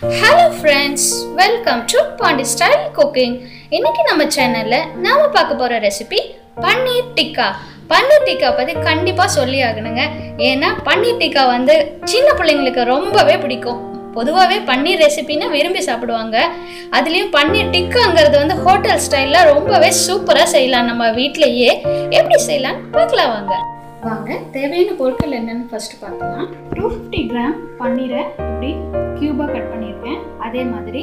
Hello friends welcome to Pondy style cooking இன்னைக்கு நம்ம சேனல்ல நாம பார்க்க போற ரெசிபி பன்னீர் டிக்கா. பன்னீர் டிக்கா பத்தி கண்டிப்பா சொல்லி ஆகணுங்க. ஏன்னா பன்னீர் டிக்கா வந்து சின்ன பிள்ளைங்களுக்கு ரொம்பவே பிடிக்கும். பொதுவாகவே பன்னீர் ரெசிபின்னா விரும்பி சாப்பிடுவாங்க. அதுலேயும் பன்னீர் டிக்காங்கிறது வந்து ஹோட்டல் ஸ்டைலில் ரொம்பவே சூப்பராக செய்யலாம் நம்ம வீட்டிலேயே எப்படி செய்யலாம்னு பார்க்கலாம் வாங்க. வாங்க தேவையான பொருட்கள் என்னன்னு ஃபர்ஸ்ட் பார்க்கலாம். டூ ஃபிஃப்டி கிராம் பன்னீரை இப்படி க்யூபாக கட் பண்ணியிருக்கேன். அதே மாதிரி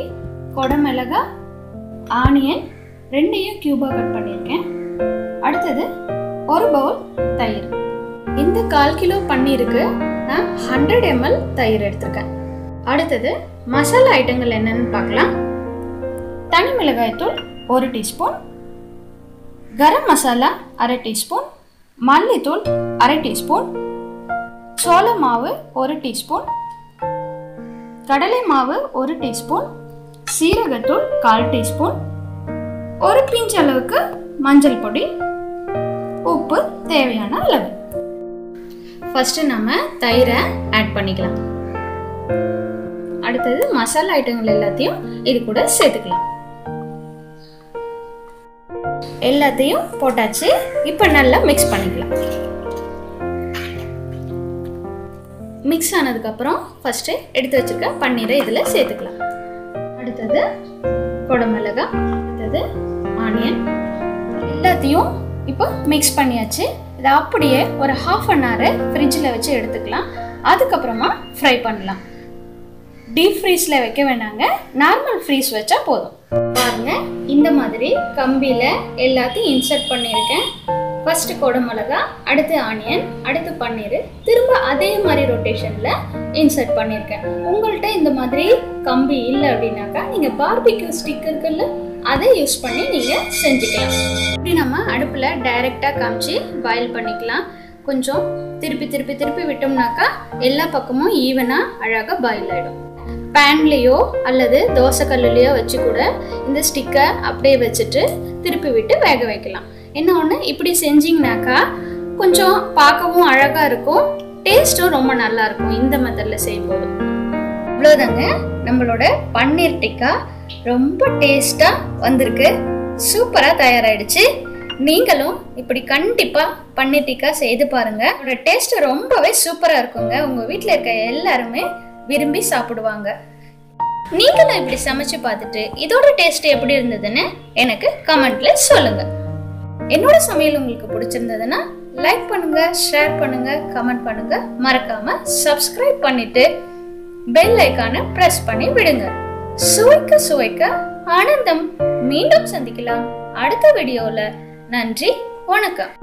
கொடமிளகா ஆனியன் ரெண்டையும் க்யூபாக கட் பண்ணியிருக்கேன். அடுத்தது ஒரு பவுல் தயிர். இந்த கால் கிலோ பன்னீருக்கு நான் ஹண்ட்ரட் எம்எல் தயிர் எடுத்திருக்கேன். அடுத்தது மசாலா ஐட்டங்கள் என்னன்னு பார்க்கலாம். தனி மிளகாய்த்தூள் ஒரு டீஸ்பூன். கரம் மசாலா அரை டீஸ்பூன். மல்லித்தூள் அரை டீஸ்பூன் சோள மாவு ஒரு டீஸ்பூன் கடலை மாவு ஒரு டீஸ்பூன் சீரகத்தூள் கால் டீஸ்பூன் ஒரு பிஞ்ச் அளவுக்கு மஞ்சள் பொடி உப்பு தேவையான அளவு. ஃபஸ்ட்டு நம்ம தயிரை ஆட் பண்ணிக்கலாம். அடுத்தது மசாலா ஐட்டங்கள் எல்லாத்தையும் இது கூட சேர்த்துக்கலாம். எல்லாத்தையும் போட்டாச்சு. இப்போ நல்லா மிக்ஸ் பண்ணிக்கலாம். மிக்ஸ் ஆனதுக்கப்புறம் ஃபஸ்ட்டு எடுத்து வச்சுருக்க பன்னீரை இதில் சேர்த்துக்கலாம். அடுத்தது குடமிளகா அடுத்தது ஆனியன் எல்லாத்தையும் இப்போ மிக்ஸ் பண்ணியாச்சு. இதை அப்படியே ஒரு ஹாஃப் அன் ஹவர் ஃப்ரிட்ஜில் வச்சு எடுத்துக்கலாம். அதுக்கப்புறமா ஃப்ரை பண்ணலாம். டீப் ஃப்ரீஸில் வைக்க வேணாங்க. நார்மல் ஃப்ரீஸ் வச்சா போதும். பாருங்க. இந்த மாதிரி கம்பியில் எல்லாத்தையும் இன்சர்ட் பண்ணியிருக்கேன். ஃபர்ஸ்ட் குடமிளகா அடுத்து ஆனியன் அடுத்து பன்னீர். திரும்ப அதே மாதிரி ரொட்டேஷனில் இன்சர்ட் பண்ணியிருக்கேன். உங்கள்கிட்ட இந்த மாதிரி கம்பி இல்லை அப்படின்னாக்கா நீங்கள் பார்பிக்யூ ஸ்டிக் இருக்குல்ல அதை யூஸ் பண்ணி நீங்கள் செஞ்சுக்கலாம். இப்படி நம்ம அடுப்பில் டைரெக்டாக காமிச்சு பாயில் பண்ணிக்கலாம். கொஞ்சம் திருப்பி திருப்பி திருப்பி விட்டோம்னாக்கா எல்லா பக்கமும் ஈவனாக அழகாக பாயில் ஆகிடும் பேன்லேயோ அல்லது தோசைக்கல்லுலேயோ வச்சு கூட இந்த ஸ்டிக்கை அப்படியே வச்சுட்டு திருப்பி விட்டு வேக வைக்கலாம். என்ன ஒன்று இப்படி செஞ்சிங்கனாக்கா கொஞ்சம் பார்க்கவும் அழகாக இருக்கும். டேஸ்ட்டும் ரொம்ப நல்லா இருக்கும் இந்த மெத்தடில் செய்யும்போது. இவ்வளோதாங்க நம்மளோட பன்னீர் டிக்கா ரொம்ப டேஸ்ட்டாக வந்திருக்கு. சூப்பராக தயாராகிடுச்சு நீங்களும் இப்படி கண்டிப்பாக பன்னீர் டிக்கா செய்து பாருங்க. அதோட டேஸ்ட் ரொம்பவே சூப்பராக இருக்குங்க. உங்கள் வீட்டில் இருக்க எல்லாருமே விரும்பி சாப்பிடுவாங்க. நீங்களும் இப்படி சமைச்சு பார்த்துட்டு இதோட டேஸ்ட் எப்படி இருந்ததுன்னு எனக்கு கமெண்ட்ல சொல்லுங்க. என்னோட சமையல் உங்களுக்கு பிடிச்சிருந்ததுன்னா லைக் பண்ணுங்க ஷேர் பண்ணுங்க கமெண்ட் பண்ணுங்க. மறக்காம சப்ஸ்கிரைப் பண்ணிட்டு பெல் ஐக்கானை பிரஸ் பண்ணி விடுங்க. சுவைக்க சுவைக்க ஆனந்தம். மீண்டும் சந்திக்கலாம். அடுத்த வீடியோல நன்றி வணக்கம்.